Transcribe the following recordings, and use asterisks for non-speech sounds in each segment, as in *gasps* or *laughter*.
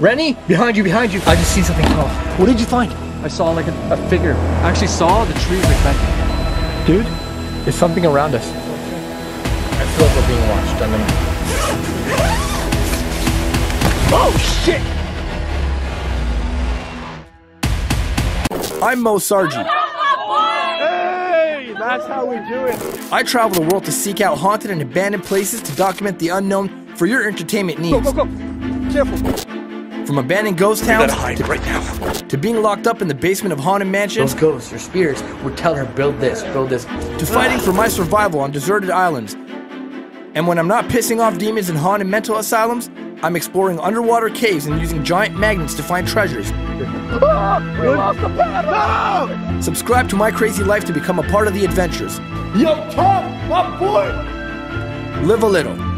Renny, behind you, behind you. I just seen something tall. What did you find? I saw like a, a figure. I actually saw the trees like bending. Dude, there's something around us. I feel like we're being watched. I'm gonna... Oh shit! I'm Moe Sargi. Hey, that's how we do it. I travel the world to seek out haunted and abandoned places to document the unknown for your entertainment needs. Go, go, go. Careful. From abandoned ghost towns hide right now. to being locked up in the basement of haunted mansions Those ghosts or spirits would tell her, build this, build this. to fighting for my survival on deserted islands. And when I'm not pissing off demons in haunted mental asylums, I'm exploring underwater caves and using giant magnets to find treasures. Subscribe to My Crazy Life to become a part of the adventures. Yo, Tom, my boy. Live a little.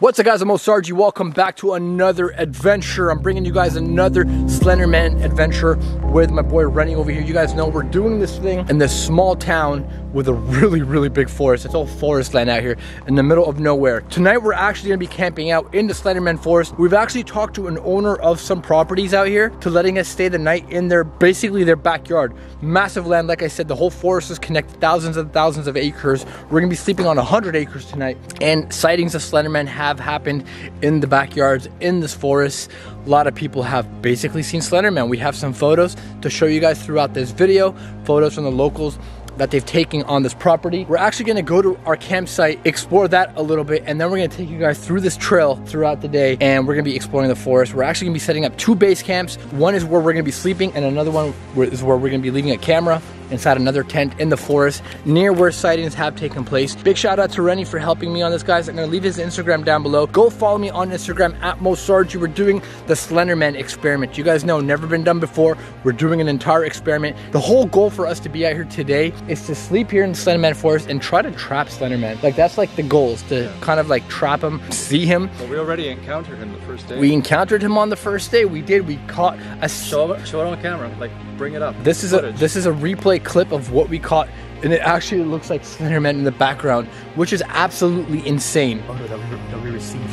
What's up guys, I'm Osargi. Welcome back to another adventure. I'm bringing you guys another Slenderman adventure with my boy Renny over here. You guys know we're doing this thing in this small town with a really, really big forest. It's all forest land out here in the middle of nowhere. Tonight we're actually gonna be camping out in the Slenderman forest. We've actually talked to an owner of some properties out here to letting us stay the night in their, basically their backyard. Massive land, like I said, the whole forest is connected, thousands and thousands of acres. We're gonna be sleeping on 100 acres tonight. And sightings of Slenderman have happened in the backyards in this forest. A lot of people have basically seen Slenderman. We have some photos to show you guys throughout this video, photos from the locals that they've taken on this property. We're actually gonna go to our campsite, explore that a little bit, and then we're gonna take you guys through this trail throughout the day, and we're gonna be exploring the forest. We're actually gonna be setting up two base camps. One is where we're gonna be sleeping, and another one is where we're gonna be leaving a camera inside another tent in the forest near where sightings have taken place. Big shout out to Renny for helping me on this, guys. I'm gonna leave his Instagram down below. Go follow me on Instagram at Moesargi. We're doing the Slenderman experiment. You guys know, never been done before. We're doing an entire experiment. The whole goal for us to be out here today is to sleep here in the Slenderman forest and try to trap Slenderman. Like that's like the goal is to kind of like trap him, see him. But we already encountered him the first day. We encountered him on the first day. We did. We caught a show show it on camera. Like, bring it up. This is a this is a replay clip of what we caught, and it actually looks like Slenderman in the background, which is absolutely insane. Photo that we, that we received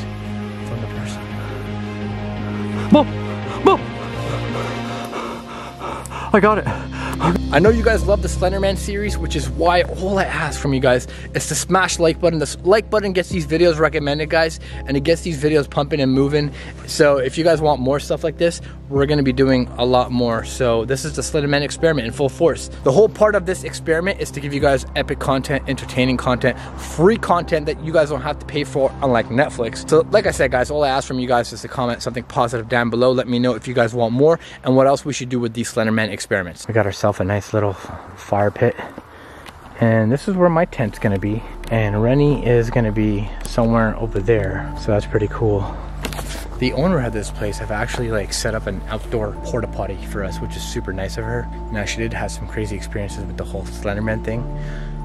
from the person. Moe, Moe, I got it. I know you guys love the Slenderman series, which is why all I ask from you guys is to smash like button. The like button gets these videos recommended, guys, and it gets these videos pumping and moving. So if you guys want more stuff like this, we're gonna be doing a lot more. So this is the Slenderman experiment in full force. The whole part of this experiment is to give you guys epic content, entertaining content, free content that you guys don't have to pay for, unlike Netflix. So like I said, guys, all I ask from you guys is to comment something positive down below. Let me know if you guys want more and what else we should do with these Slenderman experiments. We got ourselves a nice little fire pit. And this is where my tent's gonna be. And Renny is gonna be somewhere over there. So that's pretty cool. The owner of this place have actually like set up an outdoor porta potty for us, which is super nice of her. Now she did have some crazy experiences with the whole Slenderman thing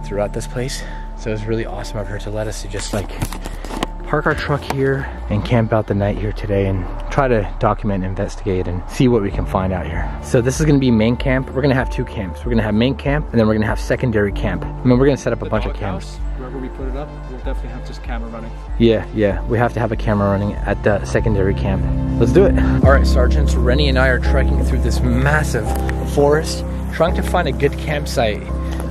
throughout this place. So it was really awesome of her to let us to just like park our truck here and camp out the night here today and try to document, investigate, and see what we can find out here. So this is gonna be main camp. We're gonna have two camps. We're gonna have main camp and then we're gonna have secondary camp. I mean, we're gonna set up a The bunch of camps. Wherever we put it up, we'll definitely have just camera running. Yeah, yeah, we have to have a camera running at the secondary camp. Let's do it. All right, sergeants, Renny and I are trekking through this massive forest, trying to find a good campsite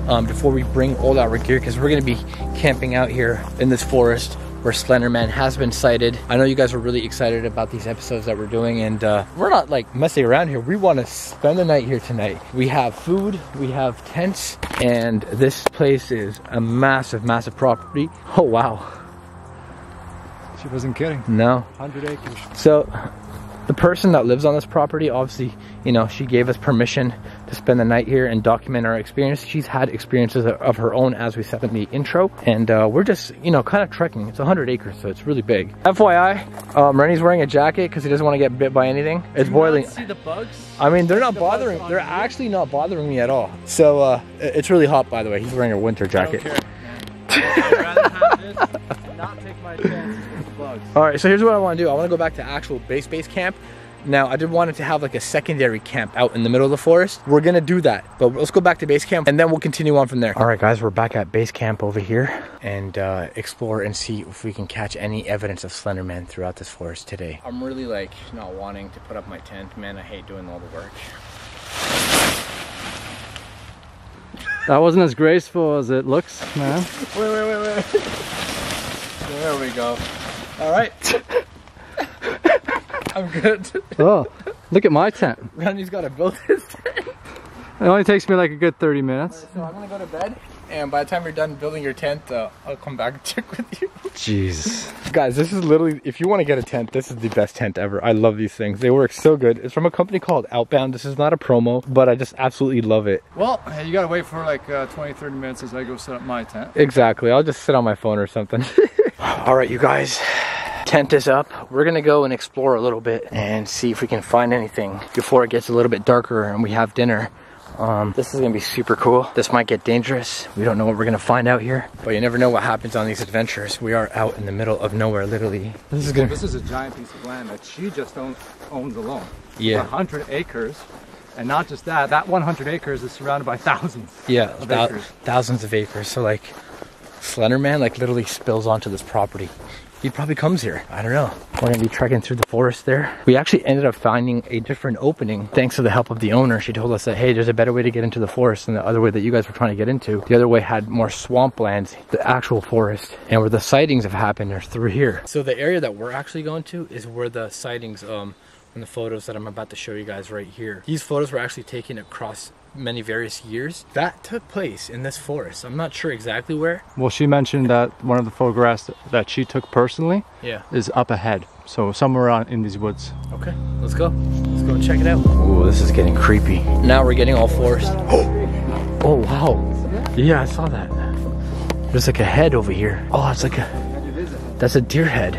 um, before we bring all our gear, because we're gonna be camping out here in this forest where Slenderman has been sighted. I know you guys are really excited about these episodes that we're doing, and uh, we're not like messing around here. We want to spend the night here tonight. We have food, we have tents, and this place is a massive, massive property. Oh wow, She wasn't kidding. no, 100 acres. so the person that lives on this property, obviously, you know, she gave us permission to spend the night here and document our experience. She's had experiences of her own as we said in the intro. And uh, we're just, you know, kind of trekking. It's 100 acres, so it's really big. FYI, um, Renny's wearing a jacket because he doesn't want to get bit by anything. It's boiling. see the bugs? I mean, they're not the bothering, they're you? actually not bothering me at all. So uh, it's really hot, by the way. He's wearing a winter jacket. care, man. I'd rather have this not take my chances with the bugs. All right, so here's what I want to do. I want to go back to actual base base camp Now, I did want it to have like a secondary camp out in the middle of the forest. We're gonna do that, but let's go back to base camp and then we'll continue on from there. All right, guys, we're back at base camp over here and uh, explore and see if we can catch any evidence of Slenderman throughout this forest today. I'm really like not wanting to put up my tent. Man, I hate doing all the work. That wasn't as graceful as it looks, man. *laughs* Wait, wait, wait, wait. There we go. All right. *laughs* I'm good. Oh, look at my tent. Renny's got to build his tent. It only takes me like a good 30 minutes. So I'm gonna go to bed, and by the time you're done building your tent, uh, I'll come back and *laughs* check with you. Jeez. Guys, this is literally, if you want to get a tent, this is the best tent ever. I love these things. They work so good. It's from a company called Outbound. This is not a promo, but I just absolutely love it. Well, you gotta wait for like uh, 20, 30 minutes as I go set up my tent. Exactly. I'll just sit on my phone or something. *laughs* All right, you guys. Tent is up. We're gonna go and explore a little bit and see if we can find anything before it gets a little bit darker and we have dinner. Um, this is gonna be super cool. This might get dangerous. We don't know what we're gonna find out here, but you never know what happens on these adventures. We are out in the middle of nowhere, literally. This is gonna, This is a giant piece of land that she just own, owns alone. Yeah. 100 acres. And not just that, that 100 acres is surrounded by thousands. yeah, of acres. thousands of acres. So like, Slenderman like literally spills onto this property. He probably comes here. I don't know. We're gonna be trekking through the forest there. We actually ended up finding a different opening thanks to the help of the owner. She told us that, hey, there's a better way to get into the forest than the other way that you guys were trying to get into. The other way had more swamplands, the actual forest. And where the sightings have happened are through here. So the area that we're actually going to is where the sightings, um, in the photos that I'm about to show you guys right here. These photos were actually taken across many various years. That took place in this forest. I'm not sure exactly where. Well, she mentioned that one of the photographs that she took personally Yeah. is up ahead. So somewhere on in these woods. Okay, let's go. Let's go and check it out. Ooh, this is getting creepy. Now we're getting all forest. *gasps* Oh, wow. Yeah, I saw that. There's like a head over here. Oh, it's like a, that's a deer head.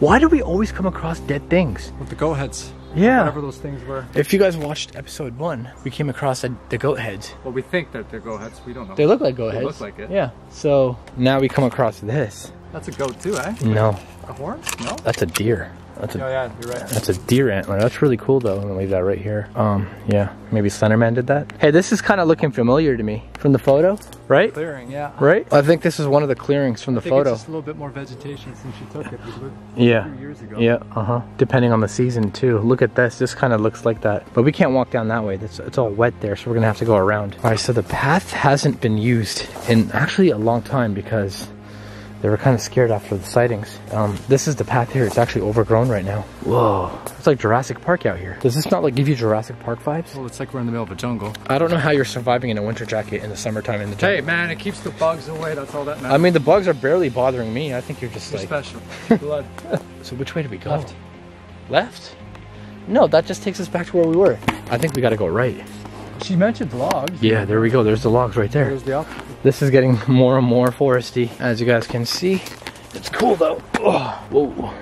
Why do we always come across dead things? With the goat heads. Yeah. Whatever those things were. If you guys watched episode one, we came across a, the goat heads. Well, we think that they're goat heads. We don't know. They look like goat They heads. look like it. Yeah. So now we come across this. That's a goat too, eh? No, A horn? No? that's a deer. That's Oh a yeah, you're right. that's a deer antler. That's really cool though. I'm gonna leave that right here. Um, yeah, maybe Slenderman did that. Hey, this is kind of looking familiar to me from the photo, right? Clearing, yeah. Right? I think this is one of the clearings from the think photo. it's just a little bit more vegetation since she took it. It Yeah. a years ago. Yeah, uh huh. Depending on the season too. Look at this. This kind of looks like that, but we can't walk down that way. It's, it's all wet there, so we're gonna have to go around. All right. So the path hasn't been used in actually a long time because they were kind of scared after the sightings. Um, this is the path here. It's actually overgrown right now. Whoa. It's like Jurassic Park out here. Does this not like give you Jurassic Park vibes? Well, it's like we're in the middle of a jungle. I don't know how you're surviving in a winter jacket in the summertime in the jungle. Hey man, it keeps the bugs away. That's all that matters. I mean, the bugs are barely bothering me. I think you're just You're like. special. *laughs* Blood. So which way do we go? Left. Left? No, that just takes us back to where we were. I think we gotta go right. She mentioned logs. Yeah, there we go. There's the logs right there. There's the up. This is getting *laughs* more and more foresty, as you guys can see. It's cool though. Oh, whoa.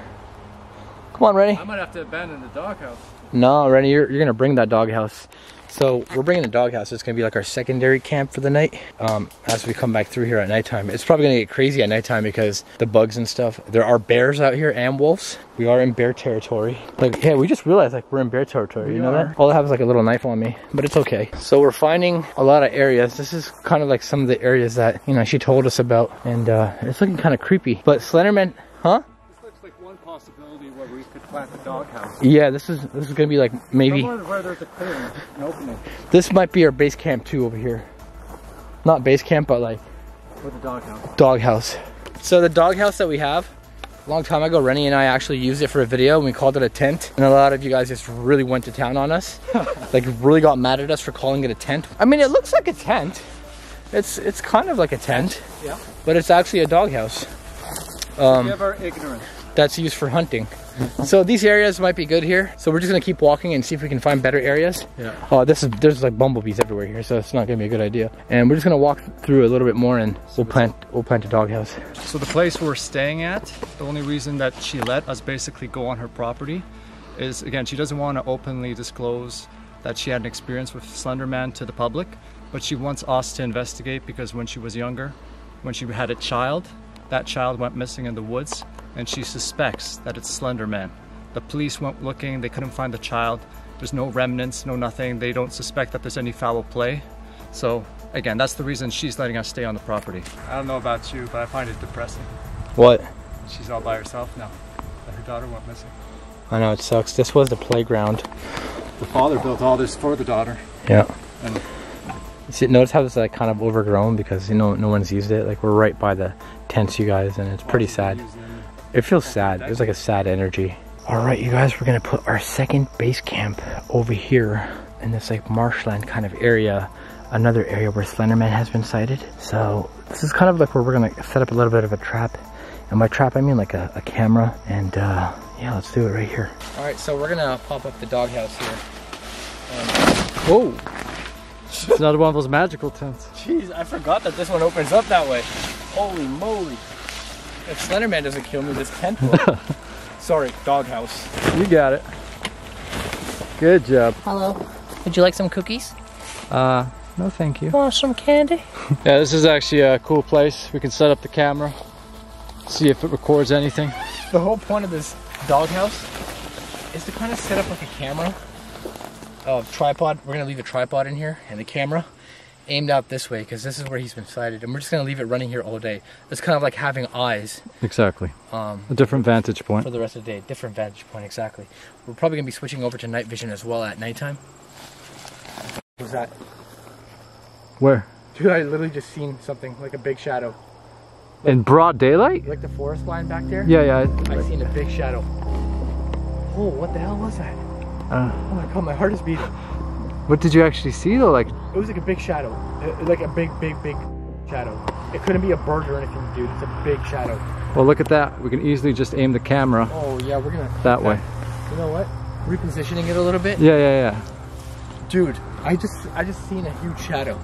Come on, Renny. I might have to abandon the doghouse. No, Renny, you're, you're gonna bring that doghouse. So we're bringing the doghouse. It's gonna be like our secondary camp for the night. Um, as we come back through here at nighttime, it's probably gonna get crazy at nighttime because the bugs and stuff. There are bears out here and wolves. We are in bear territory. Like, yeah, we just realized like we're in bear territory. you know that? All I have is like a little knife on me, but it's okay. So we're finding a lot of areas. This is kind of like some of the areas that you know she told us about, and uh, it's looking kind of creepy. But Slenderman, huh? Where we could plant the doghouse. Yeah, this is this is gonna be like maybe. Where there's a clearing, an opening This might be our base camp too over here. Not base camp, but like with a doghouse. doghouse. So the doghouse that we have, a long time ago, Renny and I actually used it for a video and we called it a tent. And a lot of you guys just really went to town on us. *laughs* like really got mad at us for calling it a tent. I mean, it looks like a tent. It's it's kind of like a tent, Yeah. but it's actually a doghouse Um, our ignorance. that's used for hunting. So these areas might be good here. So we're just gonna keep walking and see if we can find better areas. Yeah. Oh, this is there's like bumblebees everywhere here, so it's not gonna be a good idea. And we're just gonna walk through a little bit more, and we'll plant we'll plant a doghouse. So the place we're staying at, the only reason that she let us basically go on her property is again she doesn't want to openly disclose that she had an experience with Slenderman to the public, but she wants us to investigate because when she was younger, when she had a child, that child went missing in the woods and she suspects that it's Slenderman The police went looking, they couldn't find the child. There's no remnants, no nothing. They don't suspect that there's any foul play. So again, that's the reason she's letting us stay on the property. I don't know about you, but I find it depressing. What? She's all by herself now. That her daughter went missing. I know it sucks. This was the playground. The father built all this for the daughter. Yeah. And See, notice how it's like kind of overgrown because you know no one's used it. Like we're right by the tents, you guys, and it's pretty sad. It feels sad. There's like a sad energy. All right, you guys, we're gonna put our second base camp over here in this like marshland kind of area. Another area where Slenderman has been sighted. So this is kind of like where we're gonna set up a little bit of a trap. And by trap, I mean like a, a camera. And uh, yeah, let's do it right here. All right, so we're gonna pop up the doghouse here. Whoa. it's another one of those magical tents. Jeez, I forgot that this one opens up that way. Holy moly. If Slenderman doesn't kill me, this tent will. *laughs* Sorry, doghouse. You got it. Good job. Hello. Would you like some cookies? Uh, no thank you. Want some candy? *laughs* Yeah, this is actually a cool place. We can set up the camera, see if it records anything. The whole point of this doghouse is to kind of set up like a camera. Uh, tripod. We're gonna leave a tripod in here and the camera aimed out this way because this is where he's been sighted, and we're just gonna leave it running here all day. It's kind of like having eyes Exactly. um, A different vantage point. for the rest of the day. Different vantage point, exactly. We're probably gonna be switching over to night vision as well at nighttime. What's that? Where? Dude, I literally just seen something like a big shadow, In broad daylight? like the forest line back there. Yeah, yeah. I seen a big shadow. Oh, what the hell was that? Uh, Oh my god, my heart is beating. What did you actually see though? Like, It was like a big shadow, Uh, like a big, big, big shadow. It couldn't be a bird or anything, dude. It's a big shadow. well, look at that. We can easily just aim the camera Oh yeah, we're gonna that way. You know what? Repositioning it a little bit, Yeah, yeah, yeah. dude. I just, I just seen a huge shadow.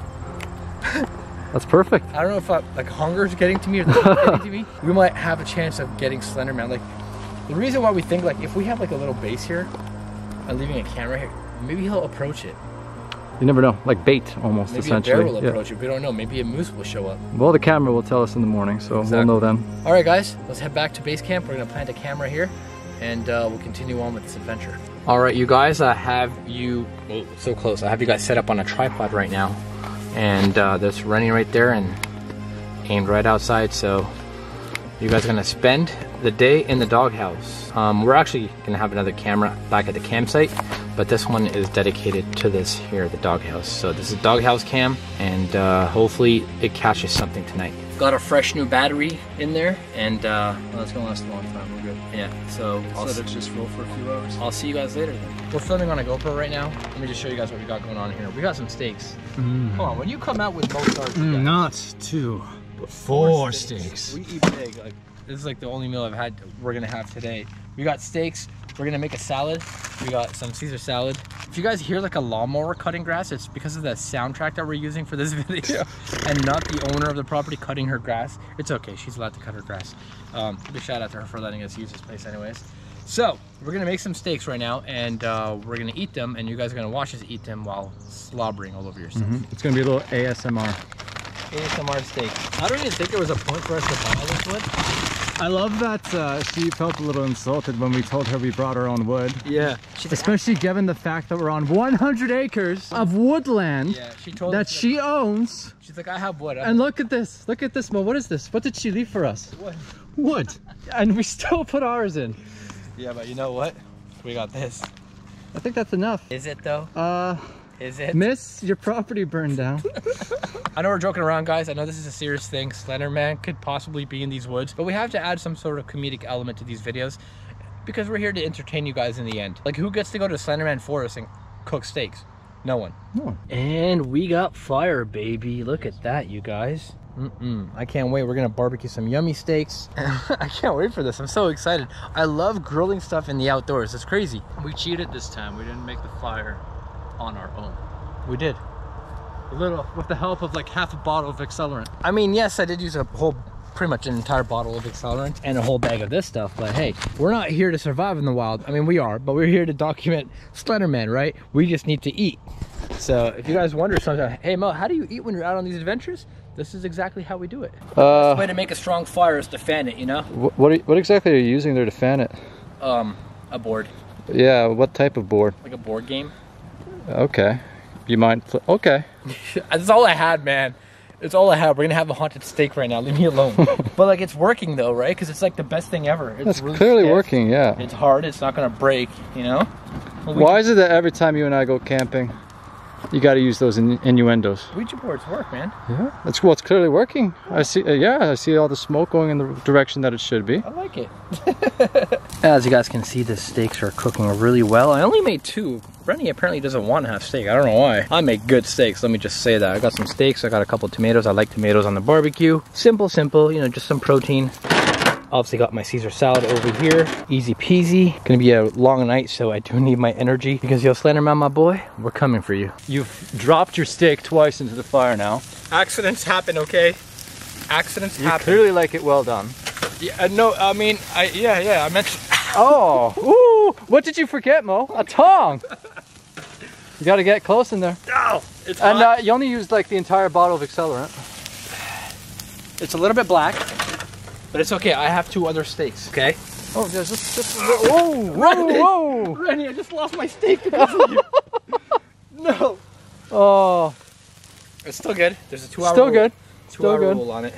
That's perfect. I don't know if I, like hunger's getting to me or getting to me. *laughs* We might have a chance of getting Slenderman. Like the reason why we think like if we have like a little base here and leaving a camera here, maybe he'll approach it. You never know. Like bait, almost Maybe a bear will Yeah. approach it. We don't know. Maybe a moose will show up. Well, the camera will tell us in the morning, so Exactly. we'll know then. All right, guys, let's head back to base camp. We're gonna plant a camera here, and uh, we'll continue on with this adventure. All right, you guys, I have you oh, so close. I have you guys set up on a tripod right now, and uh, that's running right there and aimed right outside. So you guys are gonna spend the day in the doghouse. Um, we're actually gonna have another camera back at the campsite, but this one is dedicated to this here, the doghouse. So this is a doghouse cam, and uh, hopefully it catches something tonight. Got a fresh new battery in there, and uh, well, it's gonna last a long time. We're good. Yeah. So I'll, Let it just roll for a few hours. I'll see you guys later. Then. We're filming on a GoPro right now. Let me just show you guys what we got going on here. We got some steaks. Come on, when you come out with both stars, you not two. but four steaks. We eat big. Like this is like the only meal I've had. We're gonna have today. We got steaks. We're gonna make a salad. We got some Caesar salad. If you guys hear like a lawnmower cutting grass, it's because of the soundtrack that we're using for this *laughs* video, and not the owner of the property cutting her grass. It's okay. She's allowed to cut her grass. Um, big shout out to her for letting us use this place, anyways. So we're gonna make some steaks right now, and uh, we're gonna eat them, and you guys are gonna watch us eat them while slobbering all over yourself. It's gonna be a little ASMR. ASMR steak. I don't even think there was a point for us to buy this wood. I love that uh, she felt a little insulted when we told her we brought our own wood. Yeah. Especially given the fact that we're on 100 acres of woodland Yeah, she told that us she owns. She's like, I have wood. I'm And look at this. Look at this, Moe. What is this? What did she leave for us? wood. Wood. And we still put ours in. Yeah, but you know what? We got this. I think that's enough. Is it though? Uh, Is it? miss, your property burned down. *laughs* I know we're joking around, guys. I know this is a serious thing. Slenderman could possibly be in these woods, but we have to add some sort of comedic element to these videos because we're here to entertain you guys in the end. Like, who gets to go to Slenderman Forest and cook steaks? No one. No one. And we got fire, baby. Look at that, you guys. Mm-mm. I can't wait. We're gonna barbecue some yummy steaks. *laughs* I can't wait for this. I'm so excited. I love grilling stuff in the outdoors. It's crazy. We cheated this time. We didn't make the fire on our own. We did. A little, with the help of like half a bottle of accelerant. I mean, yes, I did use a whole, pretty much an entire bottle of accelerant and a whole bag of this stuff. But hey, we're not here to survive in the wild. I mean, we are, but we're here to document Slenderman, right? We just need to eat. So if you guys wonder sometimes, hey Moe, how do you eat when you're out on these adventures? This is exactly how we do it. Uh, way to make a strong fire is to fan it, you know? what, what exactly are you using there to fan it? Um, A board, Yeah, what type of board? like a board game. Okay. You mind? Okay. *laughs* That's all I had, man. It's all I have. We're gonna have a haunted steak right now. Leave me alone. *laughs* but like, it's working though, right? Because it's like the best thing ever. It's That's really clearly stiff. working, yeah. It's hard. It's not gonna break. You know. Well, Why is it that every time you and I go camping, you got to use those in- innuendos? Ouija boards work, man. Yeah, that's what's clearly working. I see. Uh, yeah, I see all the smoke going in the direction that it should be. I like it. *laughs* As you guys can see, the steaks are cooking really well. I only made two. Renny apparently doesn't want to have steak. I don't know why. I make good steaks. Let me just say that. I got some steaks. I got a couple tomatoes. I like tomatoes on the barbecue. Simple, simple. You know, just some protein. Obviously got my Caesar salad over here. Easy peasy. Gonna be a long night, so I do *laughs* need my energy. Because yo, Slenderman, my boy, we're coming for you. You've dropped your steak twice into the fire now. Accidents happen, okay? Accidents happen. You clearly like it well done. Yeah, no, I mean, I yeah, yeah. I meant. *laughs* Oh, ooh! What did you forget, Moe? A tong. You got to get close in there. Ow! It's And hot. uh, you only used like the entire bottle of accelerant. It's a little bit black, but it's okay. I have two other steaks. Okay. Oh, there's just, just whoa, whoa, *laughs* whoa! Renny, I just lost my steak because of you. *laughs* no. Oh, It's still good. There's a two-hour. still rule- good. Two-hour good. rule on it.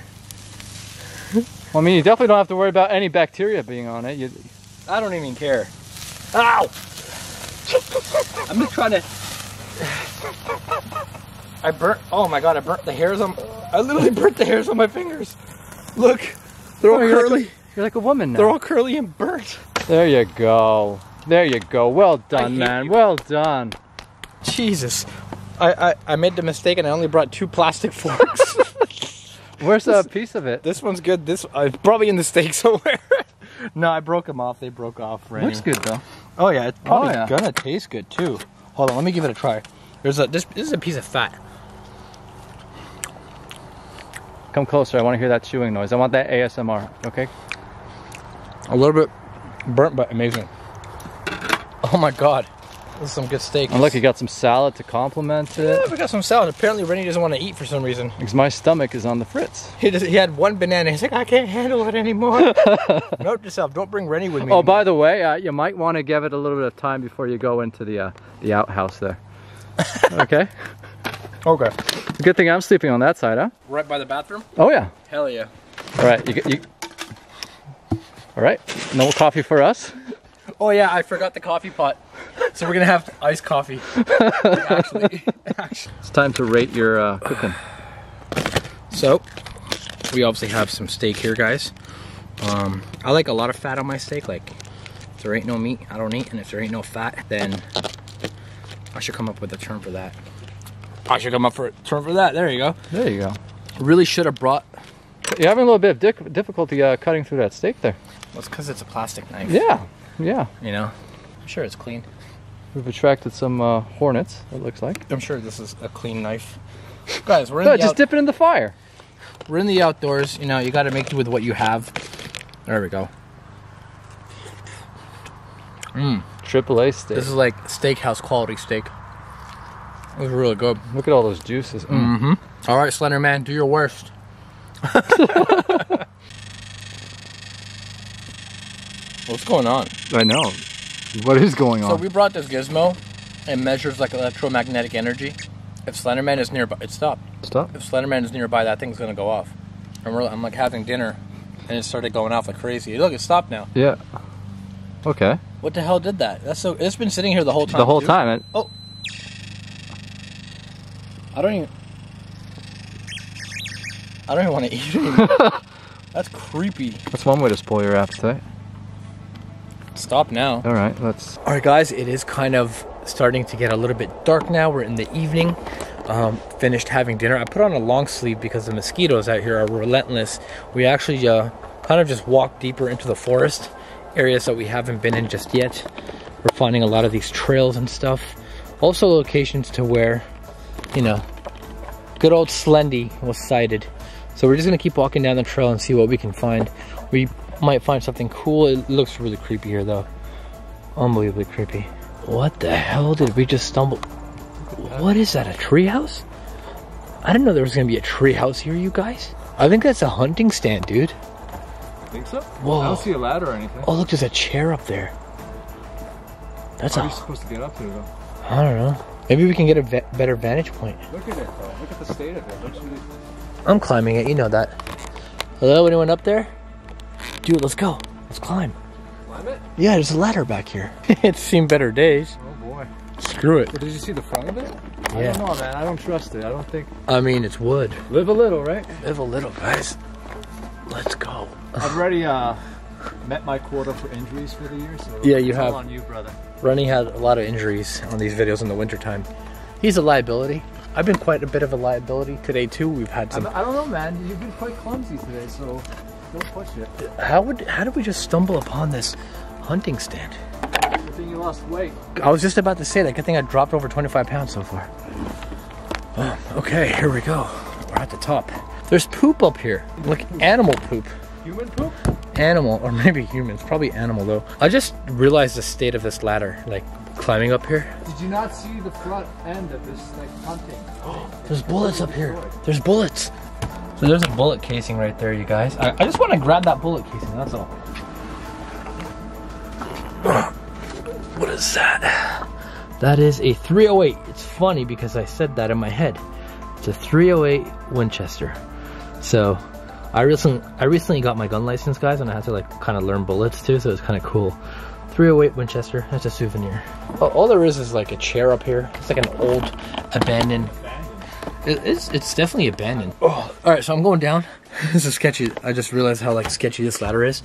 *laughs* Well, I mean, you definitely don't have to worry about any bacteria being on it. You, I don't even care. Ow! I'm just trying to. I burnt. Oh my god! I burnt the hairs on. I literally burnt the hairs on my fingers. Look, they're all Oh, you're curly. Like a, you're like a woman now. they're all curly and burnt. There you go. There you go. Well done, man. you. Well done. Jesus. I, I, I made the mistake and I only brought two plastic *laughs* forks. Where's a piece of it? this one's good. This uh, probably in the steak *laughs* somewhere. no, I broke them off. They broke off. Randy. Looks good though. Oh yeah, it's probably yeah. gonna taste good too. Hold on, let me give it a try. There's a this, this is a piece of fat. Come closer. I want to hear that chewing noise. I want that ASMR. Okay. A little bit burnt, but amazing. Oh my god, this is some good steak. And look, you got some salad to complement Yeah, it. we got some salad. Apparently, Renny doesn't want to eat for some reason. Because my stomach is on the fritz. He just, he had one banana. He's like, I can't handle it anymore. *laughs* Note yourself: don't bring Renny with me. Oh, by the way, uh, you might want to give it a little bit of time before you go into the uh, the outhouse there. *laughs* okay. Okay. Good thing I'm sleeping on that side, huh? Right by the bathroom. Oh yeah. Hell yeah. All right, you, you. All right, No coffee for us. Oh yeah, I forgot the coffee pot. So we're gonna have iced coffee. *laughs* actually, actually. *laughs* It's time to rate your uh, cooking. So we obviously have some steak here, guys. Um, I like a lot of fat on my steak. Like, if there ain't no meat, I don't eat, and if there ain't no fat, then I should come up with a term for that. I should come up for a term for that. There you go. There you go. Really should have brought. You're having a little bit of dic- difficulty uh, cutting through that steak there. Well, it's because it's a plastic knife. Yeah. Yeah. You know. I'm sure it's clean. We've attracted some uh, hornets. It looks like. I'm sure this is a clean knife. Guys, we're in No, the just out- dip it in the fire. we're in the outdoors. You know, you got to make do with what you have. There we go. Mmm. Triple A steak. This is like steakhouse quality steak. It was really good. Look at all those juices. Mm-hmm. All right, Slender Man, do your worst. *laughs* What's going on? I know. What is going on? So we brought this gizmo. It measures like electromagnetic energy. If Slenderman is nearby, it stopped. Stop. If Slenderman is nearby, that thing's gonna go off. And we're, I'm like having dinner, and it started going off like crazy. Look, it stopped now. Yeah. Okay. What the hell did that? That's so. It's been sitting here the whole time. The whole dude. time. It, Oh. I don't even. I don't even want to eat anymore. *laughs* That's creepy. that's one way to spoil your appetite. Stop now. All right. Let's. All right, guys, it is kind of starting to get a little bit dark now. We're in the evening. Um, finished having dinner. I put on a long sleeve because the mosquitoes out here are relentless. We actually uh, kind of just walked deeper into the forest areas that we haven't been in just yet. We're finding a lot of these trails and stuff. Also, locations to where, you know, good old Slendy was sighted. So we're just gonna keep walking down the trail and see what we can find. We might find something cool. It looks really creepy here though. Unbelievably creepy. What the hell did we just stumble? What is that? A treehouse? I didn't know there was gonna be a treehouse here, you guys. I think that's a hunting stand, dude. Think so? Whoa. I don't see a ladder or anything. Oh, look, there's a chair up there. That's How are you supposed to get up there though? I don't know. Maybe we can get a ve- better vantage point. Look at it though. Look at the state of it. Really I'm climbing it, you know that. Hello, anyone up there? Dude, let's go. Let's climb. Climb it? Yeah, there's a ladder back here. *laughs* it's seen better days. Oh boy. Screw it. But did you see the front of it? I Yeah. don't know, man. I don't trust it. I don't think. I mean, it's wood. Live a little, right? Live a little, guys. Let's go. I've already uh, met my quota for injuries for the year, so Yeah, you have. on you, brother. Renny had a lot of injuries on these videos in the wintertime. He's a liability. I've been quite a bit of a liability today too. We've had some. I don't know, man. You've been quite clumsy today, so don't push it. How would how did we just stumble upon this hunting stand? Good thing you lost weight. I was just about to say that. Good thing I dropped over 25 pounds so far. *sighs* Okay, here we go. We're at the top. There's poop up here. Look, animal poop. Human poop? Animal, or *laughs* maybe humans. Probably animal though. I just realized the state of this ladder. Like climbing up here. Did you not see the front end of this like hunting? *gasps* There's bullets up here. There's bullets. So there's a bullet casing right there, you guys. I, I just want to grab that bullet casing, that's all. *coughs* What is that? That is a 308. It's funny because I said that in my head. It's a 308 Winchester. So I recently I recently got my gun license, guys, and I had to like kind of learn bullets too, so it's kind of cool. 308 Winchester. That's a souvenir. Oh, all there is is like a chair up here. It's like an old abandoned it- it's it's definitely abandoned. Oh, all right. So I'm going down. *laughs* this is sketchy. I just realized how like sketchy this ladder is.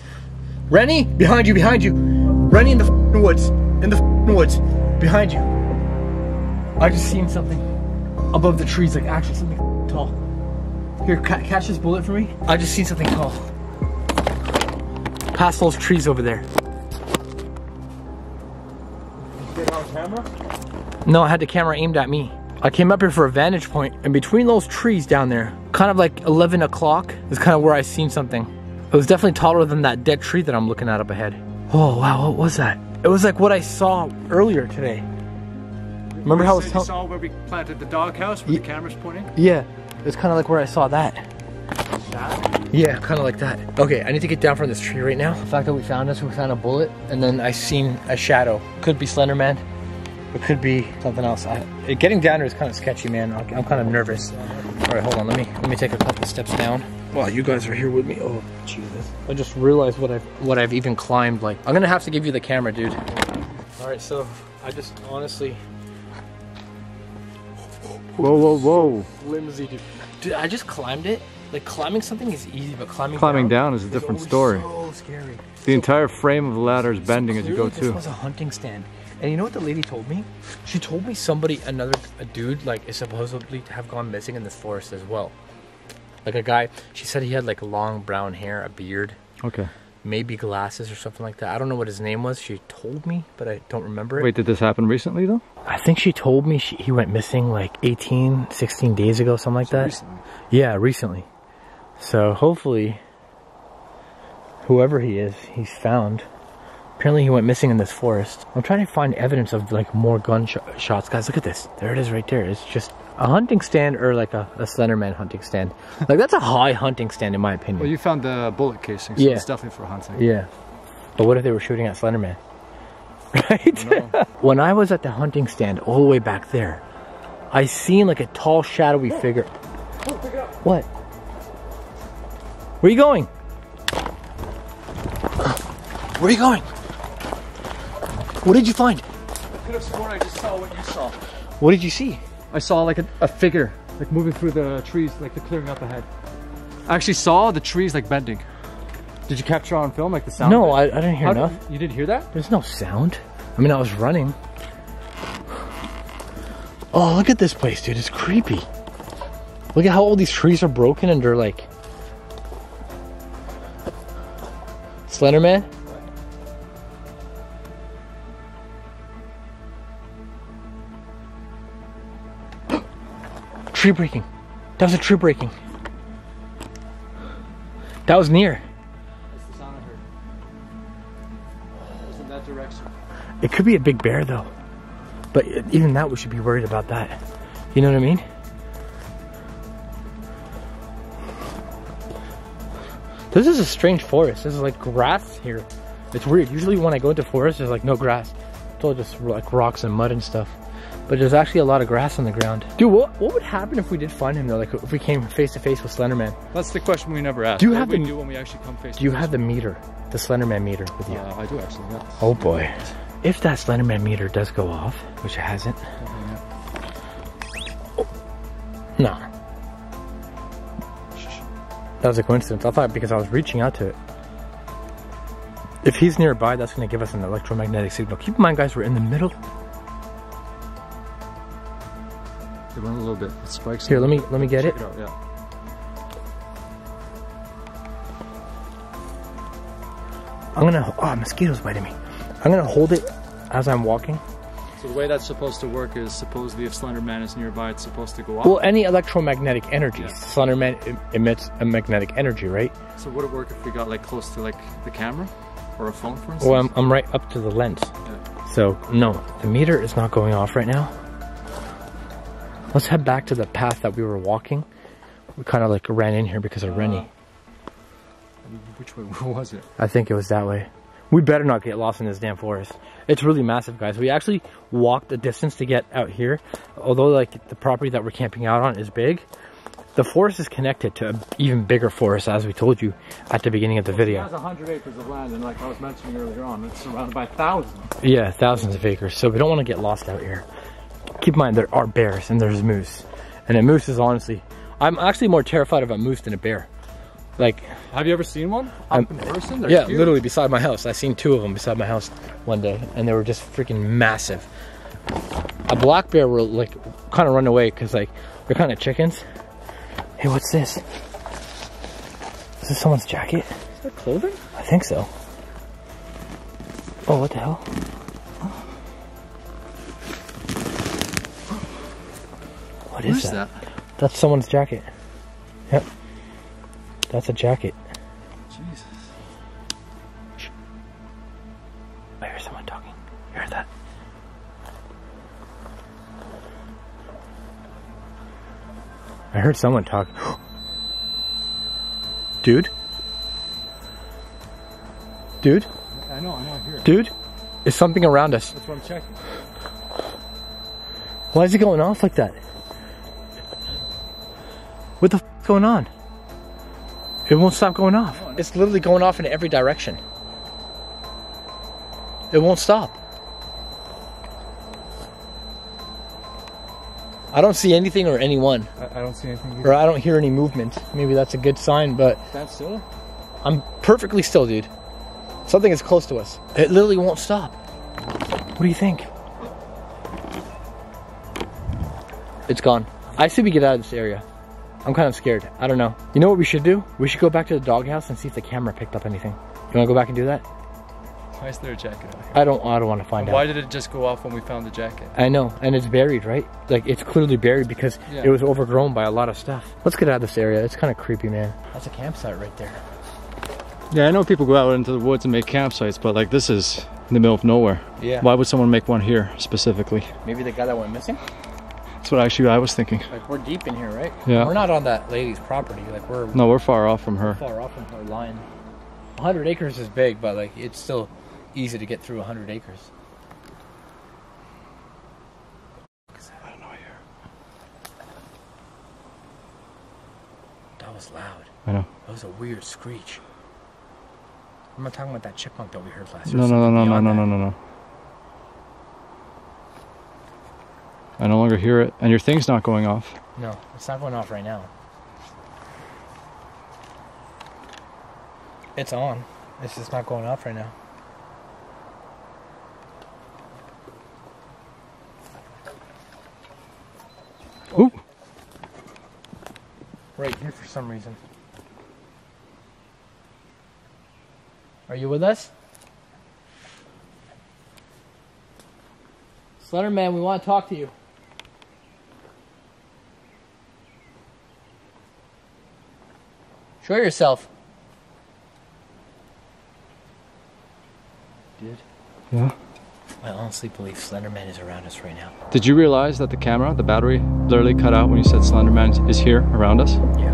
Renny, behind you, behind you. Renny in the woods, in the woods, behind you. I just seen something above the trees, like actually something f***ing tall. Here, ca- catch this bullet for me. I just seen something tall. Past those trees over there. Get on camera? No, I had the camera aimed at me. I came up here for a vantage point, and between those trees down there, kind of like 11 o'clock, is kind of where I seen something. It was definitely taller than that dead tree that I'm looking at up ahead. Oh wow, what was that? It was like what I saw earlier today. Remember how I was you saw where we planted the doghouse where the camera's pointing? Yeah, it's kind of like where I saw that. That? Yeah, kind of like that. Okay, I need to get down from this tree right now. The fact that we found this, we found a bullet, and then I seen a shadow. Could be Slender Man. It could be something else. I, it- getting down here is kind of sketchy, man. I'm, I'm kind of nervous. All right, hold on. Let me let me take a couple steps down. Wow, you guys are here with me. Oh, Jesus! I just realized what I've what I've even climbed. Like, I'm gonna have to give you the camera, dude. All right, so I just honestly Whoa, whoa, whoa. flimsy, dude. Dude, I just climbed it. Like climbing something is easy, but climbing Climbing down, down is a different story. So scary. The entire frame of the ladder is bending as you go too. This was a hunting stand. And you know what the lady told me? She told me somebody, another a dude, like is supposedly to have gone missing in this forest as well. Like a guy, she said he had like long brown hair, a beard, Okay. Maybe glasses or something like that. I don't know what his name was. She told me, but I don't remember it. Wait, did this happen recently though? I think she told me she, he went missing like 18, 16 days ago, something like that. Recently. Yeah, recently. So hopefully, whoever he is, he's found. Apparently, he went missing in this forest. I'm trying to find evidence of like more gunshots. Guys, look at this. There it is, right there. It's just a hunting stand or like a, a Slenderman hunting stand. Like that's a high hunting stand in my opinion. Well, you found the bullet casing, so Yeah. it's definitely for hunting. Yeah. But what if they were shooting at Slenderman? *laughs* Right? when I was at the hunting stand all the way back there, I seen like a tall, shadowy figure. What? Where are you going? Where are you going? What did you find? I could have sworn I just saw what you saw. What did you see? I saw like a, a figure, like moving through the trees, like the clearing up ahead. I actually saw the trees like bending. Did you capture on film, like the sound? No, I. I didn't hear How enough. you didn't hear that? There's no sound. I mean, I was running. Oh, look at this place, dude. It's creepy. Look at how all these trees are broken and they're like. Slenderman? Tree breaking. That was a tree breaking. That was near. That's the sound I heard. It was in that direction. It could be a big bear though. But even that, we should be worried about that. You know what I mean? This is a strange forest. This is like grass here. It's weird. Usually when I go into forests, there's like no grass. It's all just like rocks and mud and stuff. But there's actually a lot of grass on the ground. Dude, what, what would happen if we did find him though? Like if we came face to face with Slenderman? That's the question we never asked. Do you What have we the- do when we actually come face Do you to have the meter, the Slenderman meter with you? Uh, I do actually. Yeah. Oh boy. If that Slenderman meter does go off, which it hasn't. Oh. No. That was a coincidence. I thought because I was reaching out to it. If he's nearby, that's going to give us an electromagnetic signal. Keep in mind, guys, we're in the middle. A little bit. It spikes. Here, let me let me get it. Check it out. Yeah. I'm gonna. Oh, mosquitoes biting me. I'm gonna hold it as I'm walking. So the way that's supposed to work is supposedly if Slender Man is nearby, it's supposed to go off. Well, any electromagnetic energy, Yeah. Slenderman em- emits a magnetic energy, right? so would it work if we got like close to like the camera or a phone, for instance? Well, I'm, I'm right up to the lens. Yeah. So, no, the meter is not going off right now. Let's head back to the path that we were walking. We kind of like ran in here because of uh, Renny. Which way *laughs* was it? I think it was that way. We better not get lost in this damn forest. It's really massive, guys. We actually walked a distance to get out here. Although, like, the property that we're camping out on is big, the forest is connected to an even bigger forest, as we told you at the beginning of the video. It has 100 acres of land, and like I was mentioning earlier on, it's surrounded by thousands. Yeah, thousands of acres. So we don't want to get lost out here. Keep in mind there are bears and there's moose. And a moose is honestly, I'm actually more terrified of a moose than a bear. Like, Have you ever seen one person? They're yeah, huge. literally beside my house. I seen two of them beside my house one day, and they were just freaking massive. A black bear will like kind of run away because like they're kind of chickens. Hey, what's this? Is this someone's jacket? Is that clothing? I think so. Oh, what the hell? What is that? that? That's someone's jacket. Yep. That's a jacket. Jesus. I hear someone talking. You heard that? I heard someone talk. *gasps* Dude? Dude? I know, I know, here. Dude? Is something around us? That's what I'm checking. Why is it going off like that? What the f is going on? It won't stop going off. It's literally going off in every direction. It won't stop. I don't see anything or anyone, I, I don't see anything. Here. or I don't hear any movement. Maybe that's a good sign, but Stand still. I'm perfectly still, dude. Something is close to us. It literally won't stop. What do you think? It's gone. I say we get out of this area. I'm kind of scared. I don't know. You know what we should do? We should go back to the doghouse and see if the camera picked up anything. You want to go back and do that? Why is there a jacket out here? I don't. I don't want to find Why out. Why did it just go off when we found the jacket? I know, and it's buried, right? Like it's clearly buried because Yeah. it was overgrown by a lot of stuff. Let's get out of this area. It's kind of creepy, man. That's a campsite right there. Yeah, I know people go out into the woods and make campsites, but like this is in the middle of nowhere. Yeah. Why would someone make one here specifically? Maybe the guy that went missing. That's what actually I was thinking. Like we're deep in here, right? Yeah. We're not on that lady's property. Like we're No, we're far off from her. far off from her line. 100 acres is big, but like it's still easy to get through 100 acres. I don't know here. That was loud. I know. That was a weird screech. I'm not talking about that chipmunk that we heard last year. No, no, no, no, no, no, no, no, no. I no longer hear it, and your thing's not going off. No, it's not going off right now. It's on. It's just not going off right now. Ooh. Right here for some reason. Are you with us? Slenderman, we want to talk to you. Show yourself. Dude, Yeah. I honestly believe Slenderman is around us right now. Did you realize that the camera, the battery, literally cut out when you said Slenderman is here around us? Yeah.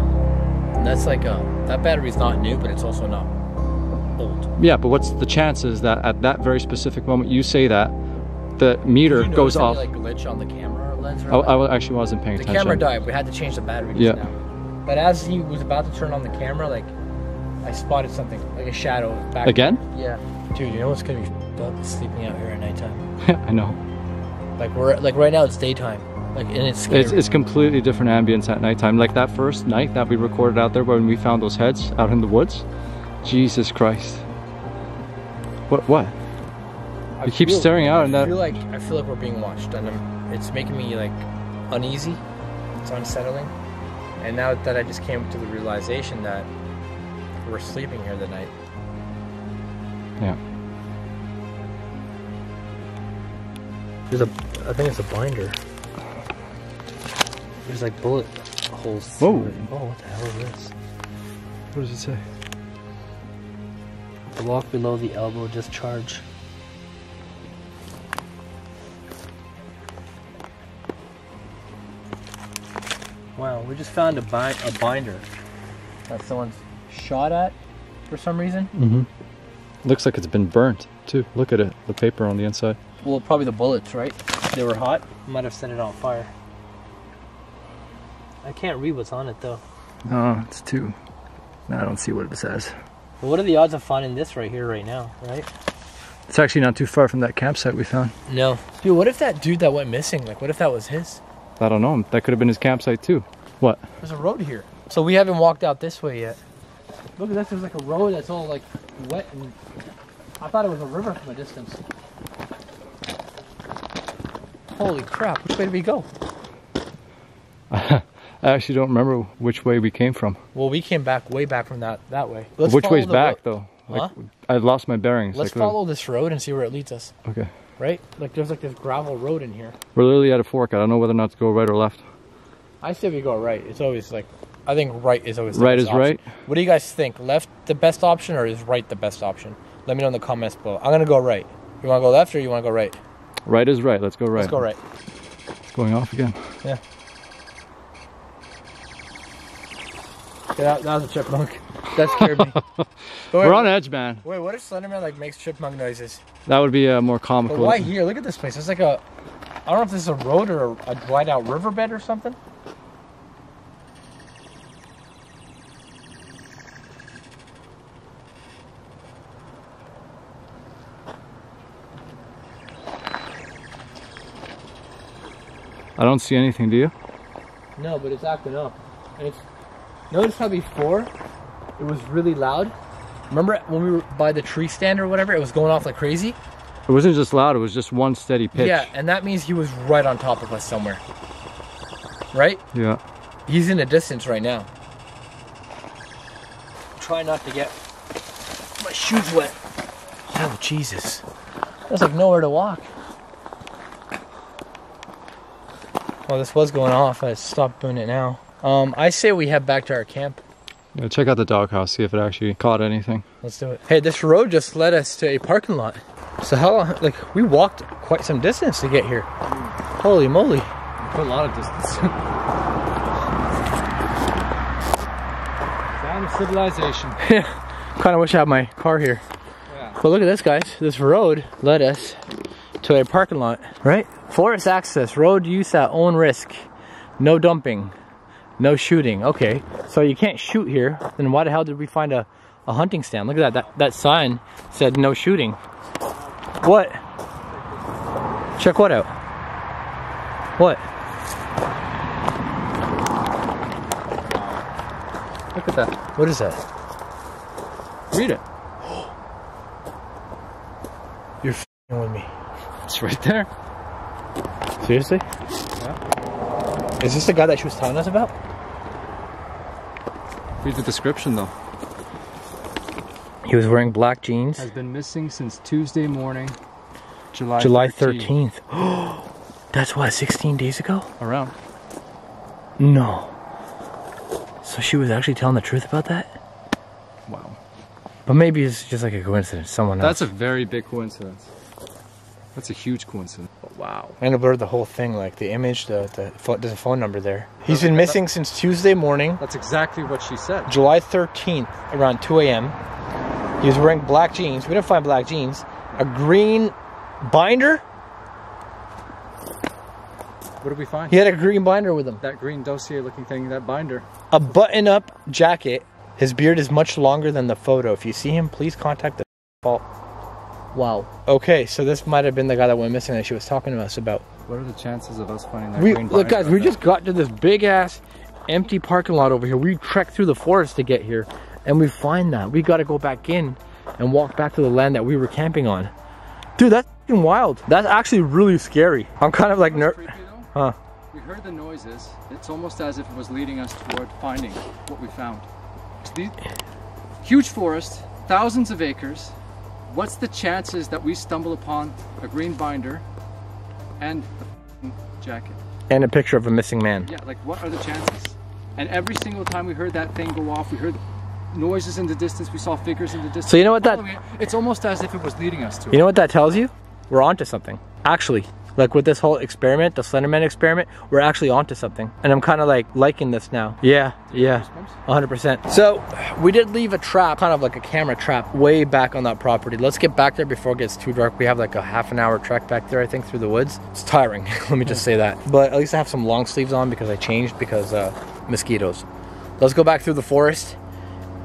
And that's like, uh, that battery's not new, but it's also not old. Yeah, but what's the chances that at that very specific moment you say that, the meter Did you goes notice off. any, like glitch on the camera lens or I. I actually wasn't paying the attention. The camera died. We had to change the battery just Yeah. now. But as he was about to turn on the camera, like I spotted something, like a shadow back. Again? Yeah. Dude, you know what's gonna be f***ed up? Sleeping out here at nighttime. Yeah, *laughs* I know. Like we're like right now it's daytime. Like and it's scary. It's, it's completely different ambience at nighttime. Like that first night that we recorded out there when we found those heads out in the woods. Jesus Christ. What? What? I you keep feel- staring out and I that- feel like I feel like we're being watched, and I'm, it's making me like uneasy. It's unsettling. And now that I just came to the realization that we're sleeping here the night. Yeah. There's a, I think it's a binder. There's like bullet holes. Whoa. through. Oh, what the hell is this? What does it say? The Block below the elbow discharge. Wow, we just found a, bi- a binder that someone's shot at for some reason. Mm-hmm. Looks like it's been burnt too. Look at it. The paper on the inside. Well, probably the bullets, right? They were hot. Might have set it on fire. I can't read what's on it though. Oh, it's two. I don't see what it says. But what are the odds of finding this right here, right now, right? It's actually not too far from that campsite we found. No. Dude, what if that dude that went missing, like, what if that was his? I don't know. That could have been his campsite too. What? There's a road here. So we haven't walked out this way yet. Look at this, there's like a road that's all like wet and I thought it was a river from a distance. Holy crap, which way did we go? *laughs* I actually don't remember which way we came from. Well, we came back way back from that that way. Let's which way's back though? Like, Huh? I lost my bearings. Let's like, follow this road and see where it leads us. Okay. Right? Like there's like this gravel road in here. We're literally at a fork. I don't know whether or not to go right or left. I say we go right. It's always like I think right is always the Right best is option. right? What do you guys think? Left the best option or is right the best option? Let me know in the comments below. I'm gonna go right. You wanna go left or you wanna go right? Right is right. Let's go right. Let's go right. It's going off again. Yeah. That, that was a chipmunk. *laughs* That scared me. Wait, *laughs* We're on edge, man. Wait, what if Slenderman like makes chipmunk noises? That would be uh, more comical. But why here? Look at this place. It's like a I don't know if this is a road or a, a dried out riverbed or something. I don't see anything. Do you? No, but it's acting up. And it's notice how before it was really loud. Remember when we were by the tree stand or whatever? It was going off like crazy. It wasn't just loud. It was just one steady pitch. Yeah, and that means he was right on top of us somewhere. Right? Yeah. He's in the distance right now. Try not to get my shoes wet. Oh Jesus! There's like nowhere to walk. Well, this was going off. I stopped doing it now. Um, I say we head back to our camp. yeah. Check out the doghouse. See if it actually caught anything. Let's do it. Hey, this road just led us to a parking lot. So how long? Like we walked quite some distance to get here. Holy moly! a lot of distance. *laughs* Down of civilization. *laughs* Yeah, Kind of wish I had my car here. Yeah. But look at this, guys. This road led us to a parking lot, right? Forest access, road use at own risk, no dumping, no shooting. Okay, so you can't shoot here. Then why the hell did we find a, a hunting stand? Look at that. That that sign said no shooting. What? Check what out? What? Look at that. What is that? Read it. *gasps* You're f***ing with me. It's right there. Seriously? Yeah. Is this the guy that she was telling us about? Read the description though. He was wearing black jeans. Has been missing since Tuesday morning, July July 13th. 13th. *gasps* That's what, 16 days ago? Around. No. So she was actually telling the truth about that? Wow. But maybe it's just like a coincidence. Someone else. That's a very big coincidence. That's a huge coincidence. Oh, wow. And it blurred the whole thing, like the image, the, the pho- there's a phone number there. He's been missing since Tuesday morning, That's exactly what she said. July 13th, around 2 a.m. He was wearing black jeans. We didn't find black jeans. A green binder What did we find? He had a green binder with him. That green dossier looking thing, that binder. A button-up jacket. His beard is much longer than the photo. If you see him, please contact the fault. Wow. Okay, so this might have been the guy that went missing that she was talking to us about. What are the chances of us finding that We green look, guys. We that? just got to this big ass empty parking lot over here. We trekked through the forest to get here, and we find that we got to go back in and walk back to the land that we were camping on. Dude, that's f***ing wild. That's actually really scary. I'm kind of like ner- Creepy. Huh. We heard the noises. It's almost as if it was leading us toward finding what we found. It's the huge forest, thousands of acres. What's the chances that we stumble upon a green binder and a jacket? and a picture of a missing man. Yeah, like what are the chances? And every single time we heard that thing go off, we heard noises in the distance, we saw figures in the distance. So you know what that- It's almost as if it was leading us to it. You know what that tells you? We're onto something. Actually, like with this whole experiment, the Slenderman experiment, we're actually onto something. And I'm kind of like liking this now. Yeah, yeah, 100%. So we did leave a trap, kind of like a camera trap, way back on that property. Let's get back there before it gets too dark. We have like a half an hour trek back there, I think, through the woods. It's tiring, *laughs* let me just say that. But at least I have some long sleeves on because I changed because uh, mosquitoes. Let's go back through the forest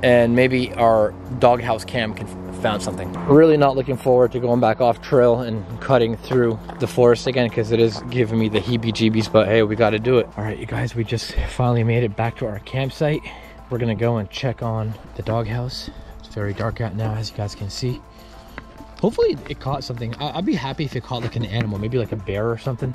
and maybe our doghouse cam can found something. Really not looking forward to going back off trail and cutting through the forest again because it is giving me the heebie-jeebies, but hey, we got to do it. All right, you guys, we just finally made it back to our campsite. We're gonna go and check on the doghouse. It's very dark out now, as you guys can see. Hopefully it caught something. I- I'd be happy if it caught like an animal, maybe like a bear or something.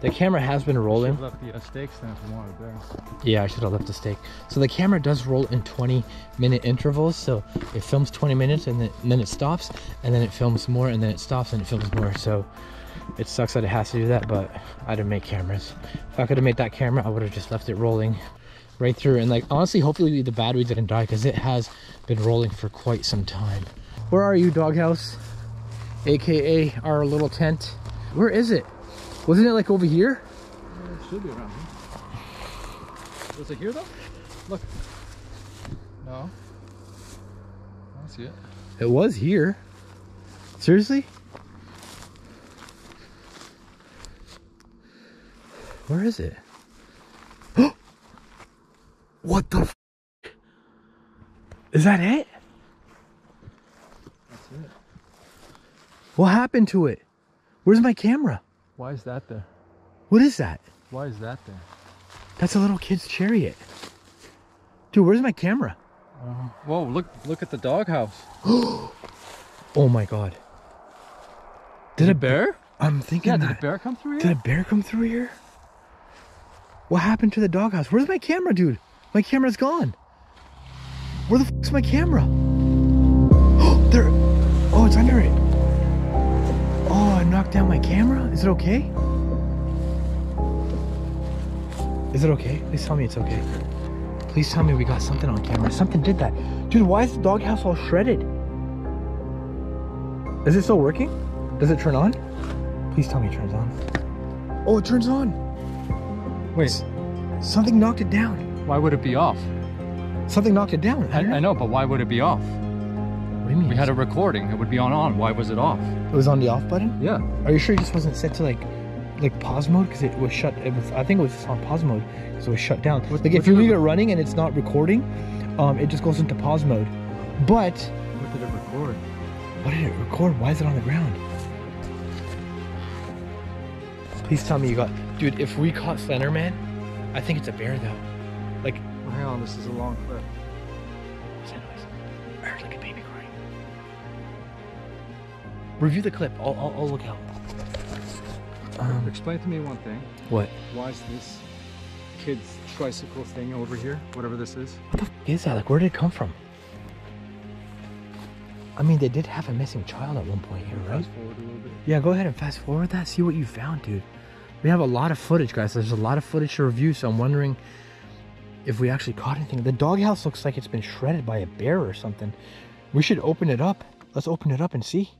The camera has been rolling. left the uh, if we there. Yeah, I should have left the stake. So the camera does roll in 20 minute intervals. So it films 20 minutes and then, and then it stops and then it films more and then it stops and it films more. So it sucks that it has to do that, but I didn't make cameras. If I could have made that camera, I would have just left it rolling right through. And like, honestly, hopefully the battery didn't die because it has been rolling for quite some time. Where are you, doghouse? AKA our little tent. Where is it? Wasn't it like over here? It should be around here. Was it here though? Look. No. I don't see it. It was here. Seriously? Where is it? *gasps* what the f- Is that it? That's it. What happened to it? Where's my camera? Why is that there? What is that? Why is that there? That's a little kid's chariot. Dude, where's my camera? Uh-huh. Whoa, look look at the doghouse. *gasps* Oh my god. Did a bear? I'm thinking Yeah, did a bear come through here? Did a bear come through here? What happened to the doghouse? Where's my camera, dude? My camera's gone. Where the f is my camera? Oh, *gasps* there. Oh, it's under it. Knocked down my camera. Is it okay? Is it okay? Please tell me it's okay. Please tell me we got something on camera. Something did that. Dude, why is the doghouse all shredded? Is it still working? Does it turn on? Please tell me it turns on. Oh, it turns on. Wait, Something knocked it down. why would it be off? Something knocked it down. I, I know, but why would it be off? Mean? We had a recording. It would be on on. Why was it off? It was on the off button. Yeah. Are you sure it just wasn't set to like, like pause mode? Because it was shut. It was. I think it was just on pause mode because it was shut down. What- like if you leave it running and it's not recording, um, it just goes into pause mode. But What did it record? what did it record? Why is it on the ground? Please tell me you got, dude. If we caught Slenderman, I think it's a bear though. Like, Oh, hang on, this is a long clip. Review the clip. I'll, I'll, I'll look out. Um, Explain to me one thing. what? Why is this kid's tricycle thing over here? Whatever this is. What the f- is that? Like, where did it come from? I mean, they did have a missing child at one point here, right? Fast forward a little bit. Yeah, go ahead and fast forward that. See what you found, dude. We have a lot of footage, guys. There's a lot of footage to review, so I'm wondering if we actually caught anything. The doghouse looks like it's been shredded by a bear or something. We should open it up. Let's open it up and see.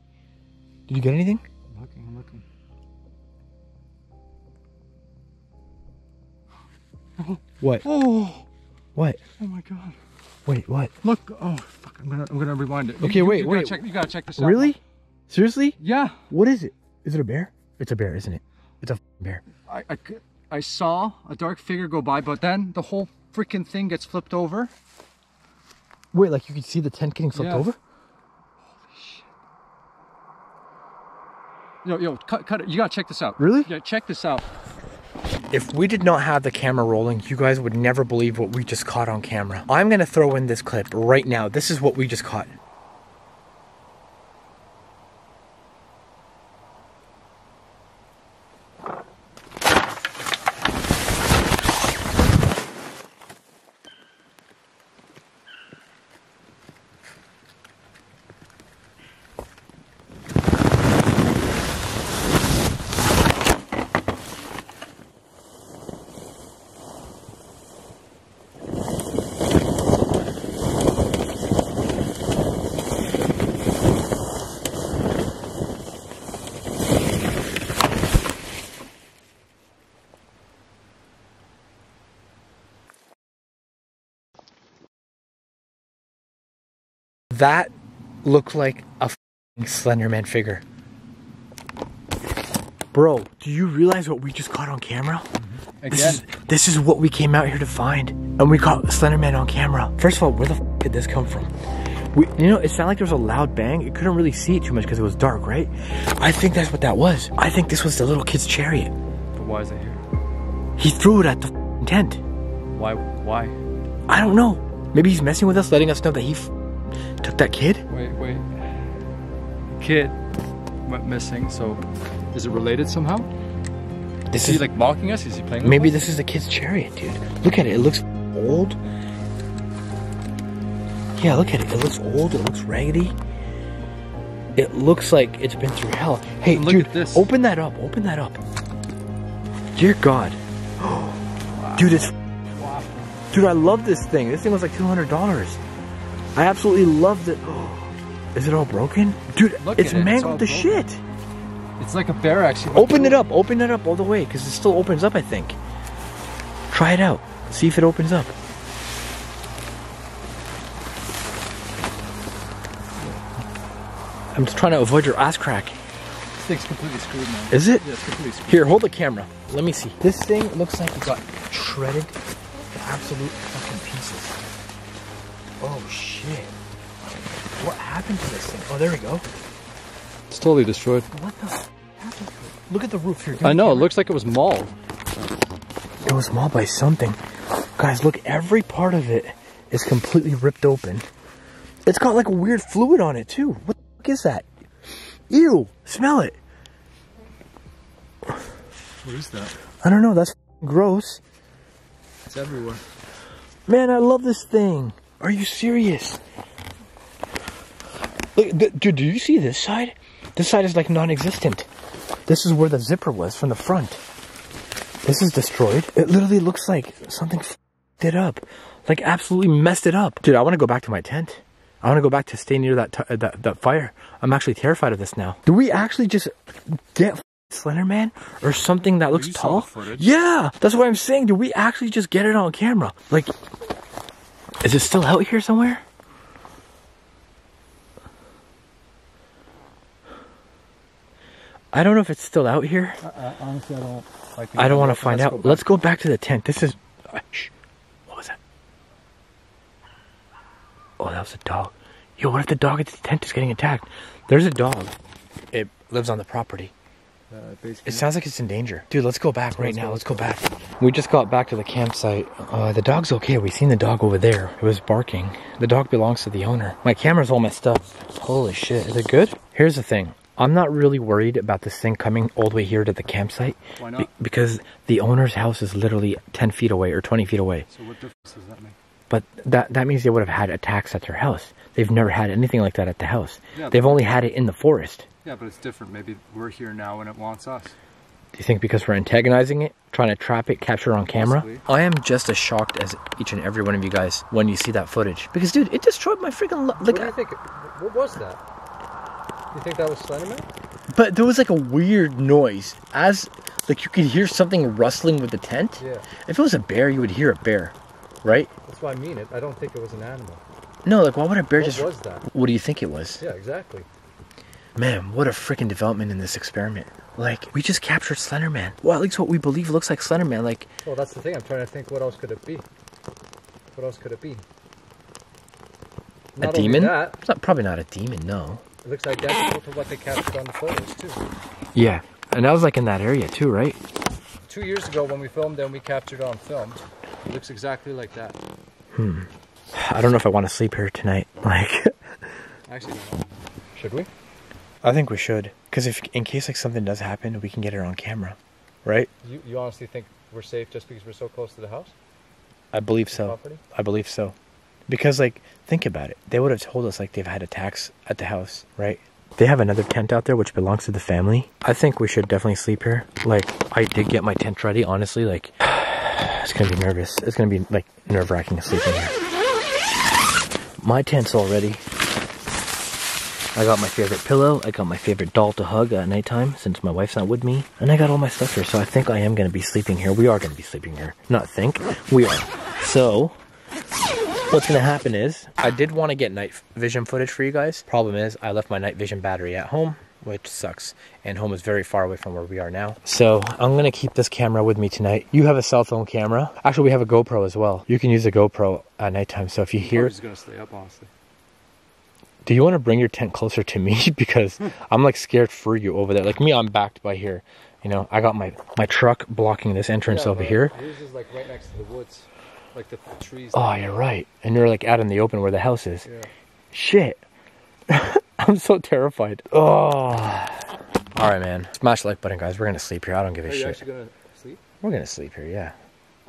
Did you get anything? I'm looking, I'm looking. *laughs* What? Oh, What? oh my god. Wait, what? Look, oh fuck, I'm gonna I'm gonna rewind it. Okay, you- wait, you gotta wait. Check, you gotta check this out. Really? Seriously? Yeah. What is it? Is it a bear? It's a bear, isn't it? It's a bear. I, I, I saw a dark figure go by, but then the whole freaking thing gets flipped over. Wait, like you can see the tent getting flipped Yeah. over? Yo, yo, cut, cut it. You gotta check this out. Really? Yeah, check this out. If we did not have the camera rolling, you guys would never believe what we just caught on camera. I'm gonna throw in this clip right now. This is what we just caught. That looked like a f***ing Slenderman figure. Bro, do you realize what we just caught on camera? Mm-hmm. This Again, is, this is what we came out here to find. And we caught Slenderman on camera. First of all, where the f did this come from? We, you know, it sounded like there was a loud bang. You couldn't really see it too much because it was dark, right? I think that's what that was. I think this was the little kid's chariot. but why is it here? He threw it at the f***ing tent. Why? Why? I don't know. Maybe he's messing with us, letting us know that he f- took that kid. Wait, wait. Kid went missing. So, is it related somehow? This Is he like mocking us? Is he playing? with maybe this is the kid's chariot, dude. Look at it. It looks old. Yeah, look at it. It looks old. It looks raggedy. It looks like it's been through hell. Hey, And look dude, at this. open that up. Open that up. Dear God. *gasps* Dude, it's. Dude, I love this thing. This thing was like $200. I absolutely loved it. *gasps* Is it all broken? Dude, Look it's it, mangled all to broken. shit. It's like a bear actually. Open it up. Open it up all the way because it still opens up, I think. Try it out. See if it opens up. I'm just trying to avoid your ass crack. This thing's completely screwed, man. Is it? Yeah, it's completely screwed. Here, hold the camera. Let me see. This thing looks like it got shredded to absolute fucking pieces. Oh shit. What happened to this thing? Oh, there we go. It's totally destroyed. What the happened to it? Look at the roof here. I know. the It looks like it was mauled. It was mauled by something. Guys, look, every part of it is completely ripped open. It's got like a weird fluid on it too. What the fuck is that? Ew, smell it. What is that? I don't know, that's gross. It's everywhere. Man, I love this thing. Are you serious? Look, th- dude, do you see this side? This side is like non-existent. This is where the zipper was from the front. This is destroyed. It literally looks like something f***ed it up. Like absolutely messed it up. Dude, I want to go back to my tent. I want to go back to stay near that, uh, that that fire. I'm actually terrified of this now. Do we actually just get f- Slenderman or something that looks tall? Yeah, that's what I'm saying. Do we actually just get it on camera? Like, is it still out here somewhere? I don't know if it's still out here. honestly, I don't. Like, I don't want to find out. Let's go back to the tent. This is. uh, shh. What was that? Oh, that was a dog. Yo, what if the dog at the tent is getting attacked? There's a dog. It lives on the property. It sounds like it's in danger. Dude, let's go back right now. Let's go back. We just got back to the campsite. Uh, the dog's okay. We seen the dog over there. It was barking. The dog belongs to the owner. My camera's all messed up. Holy shit. Is it good? Here's the thing. I'm not really worried about this thing coming all the way here to the campsite. Why be- not? because the owner's house is literally 10 feet away or 20 feet away. So what difference does that make? But that that means they would have had attacks at their house. They've never had anything like that at the house. Yeah, They've only had it in the forest. Yeah, but it's different. Maybe we're here now and it wants us. Do you think because we're antagonizing it, trying to trap it, capture it on camera? Possibly. I am just as shocked as each and every one of you guys when you see that footage. Because, dude, it destroyed my freaking. Lo- like, I- think? What was that? You think that was Slenderman? but there was like a weird noise, as like you could hear something rustling with the tent. Yeah, If it was a bear, you would hear a bear, right? that's why I mean it. I don't think it was an animal. No, like why would a bear just? was that? What do you think it was? Yeah, exactly. Man, what a freaking development in this experiment. Like, we just captured Slenderman. Well, at least what we believe looks like Slenderman. Like, Well, that's the thing. I'm trying to think. What else could it be? What else could it be? a Not only demon? That, It's not, probably not a demon, no. it looks identical to what they captured on the photos too. Yeah, and that was like in that area too, right? Two years ago, when we filmed them, we captured on film. It looks exactly like that. Hmm. I don't know if I want to sleep here tonight. *laughs* Like, Actually, should we? I think we should. Because if, in case like something does happen, we can get it on camera, right? You, you honestly think we're safe just because we're so close to the house? I believe so. Property? I believe so. Because like, think about it. They would have told us like they've had attacks at the house, right? They have another tent out there which belongs to the family. I think we should definitely sleep here. Like, I did get my tent ready. Honestly, like, *sighs* it's gonna be nervous. It's gonna be like nerve wracking sleeping here. My tent's all ready. I got my favorite pillow. I got my favorite doll to hug at nighttime since my wife's not with me. And I got all my stuff here. So I think I am going to be sleeping here. We are to be sleeping here. Not think. We are. So what's going to happen is I did want to get night vision footage for you guys. Problem is I left my night vision battery at home. Which sucks, and home is very far away from where we are now. So I'm gonna keep this camera with me tonight. You have a cell phone camera. Actually, we have a GoPro as well. You can use a GoPro at nighttime. So if you hear just gonna stay up, honestly. Do you want to bring your tent closer to me? *laughs* Because hmm. i'm like scared for you over there. Like me i'm backed by here. You know i got my my truck blocking this entrance over here. Yours is like right next to the woods, like the trees. oh you're right. And you're like out in the open where the house is. Yeah. shit. *laughs* I'm so terrified. Oh all right man. Smash the like button guys. We're gonna sleep here. I don't give a Are you shit. actually gonna sleep? we're gonna sleep here yeah.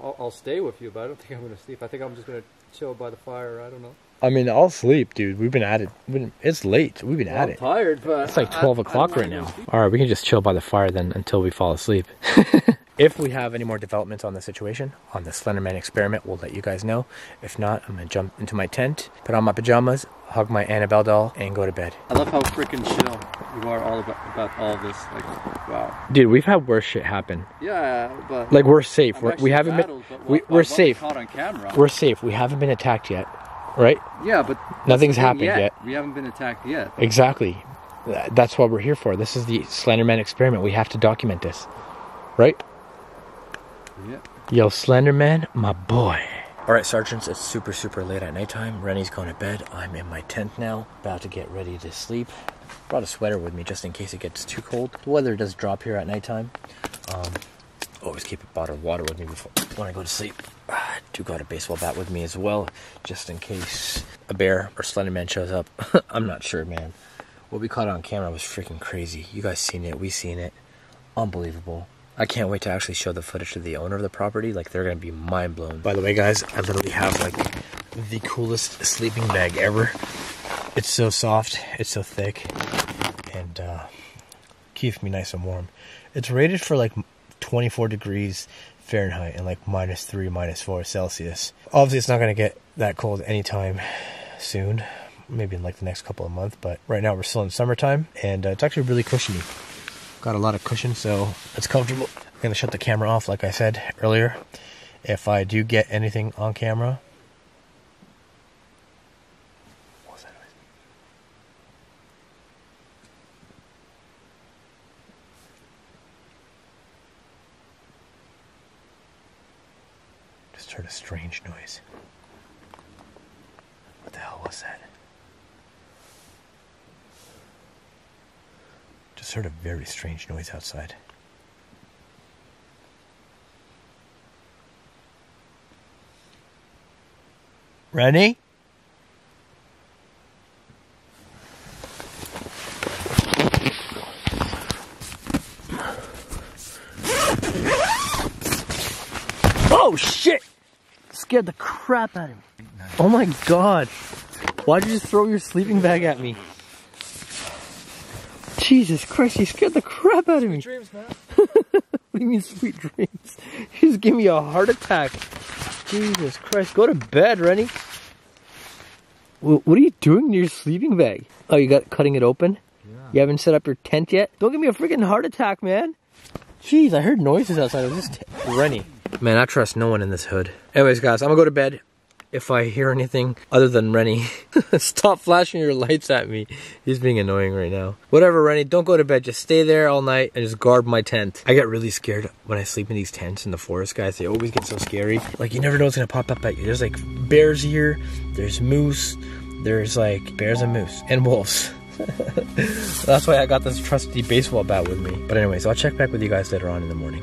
I'll, I'll stay with you, but I don't think I'm gonna sleep. I think I'm just gonna chill by the fire. I don't know. I mean i'll sleep dude we've been at it been, it's late we've been at I'm it tired, but It's like 12 I- o'clock right now. All right, we can just chill by the fire then until we fall asleep. *laughs* if we have any more developments on the situation, on the Slenderman experiment, we'll let you guys know. If not, I'm going to jump into my tent, put on my pajamas, hug my Annabelle doll, and go to bed. I love how freaking chill you are all about, about all this. Like, wow. Dude, we've had worse shit happen. Yeah, but Like, we're safe. We're, we haven't been. We, we're safe. Caught on camera. We're safe. We haven't been attacked yet. Right? yeah, but Nothing's happened yet. We haven't been attacked yet. Exactly. That's what we're here for. This is the Slenderman experiment. We have to document this. Right? Yeah. Yo, Slenderman, my boy. All right, sergeants, it's super, super late at nighttime. Renny's going to bed. I'm in my tent now, about to get ready to sleep. Brought a sweater with me just in case it gets too cold. The weather does drop here at nighttime. Um, always keep a bottle of water with me before when I go to sleep. I do got a baseball bat with me as well, just in case a bear or Slenderman shows up. *laughs* I'm not sure, man. What we caught on camera was freaking crazy. You guys seen it, we seen it. Unbelievable. I can't wait to actually show the footage to the owner of the property. Like they're gonna be mind blown. By the way, guys, I literally have like the coolest sleeping bag ever. It's so soft, it's so thick, and uh, keeps me nice and warm. It's rated for like 24 degrees Fahrenheit and like minus three, minus four Celsius. Obviously, it's not gonna get that cold anytime soon. Maybe in like the next couple of months, but right now we're still in summertime, and uh, it's actually really cushiony. Got a lot of cushion, so it's comfortable. I'm gonna shut the camera off, like I said earlier. If I do get anything on camera, Just heard a strange noise. What the hell was that? Just heard a very strange noise outside. Renny? Oh shit! Scared the crap out of me. Oh my god. Why'd you just throw your sleeping bag at me? Jesus Christ, you scared the crap out of me. Dreams, man. *laughs* What do you mean sweet dreams? You *laughs* just gave me a heart attack. Jesus Christ, go to bed, Renny. What are you doing to your sleeping bag? Oh, you got cutting it open? Yeah. You haven't set up your tent yet? Don't give me a freaking heart attack, man. Jeez, I heard noises outside. It was just Renny. Man, I trust no one in this hood. Anyways, guys, I'm gonna go to bed. if I hear anything other than Renny. *laughs* Stop flashing your lights at me. He's being annoying right now. Whatever, Renny, don't go to bed. Just stay there all night and just guard my tent. I get really scared when I sleep in these tents in the forest, guys. They always get so scary. Like, you never know what's gonna pop up at you. There's like bears here, there's moose, there's like bears and moose, and wolves. *laughs* That's why I got this trusty baseball bat with me. But anyways, I'll check back with you guys later on in the morning.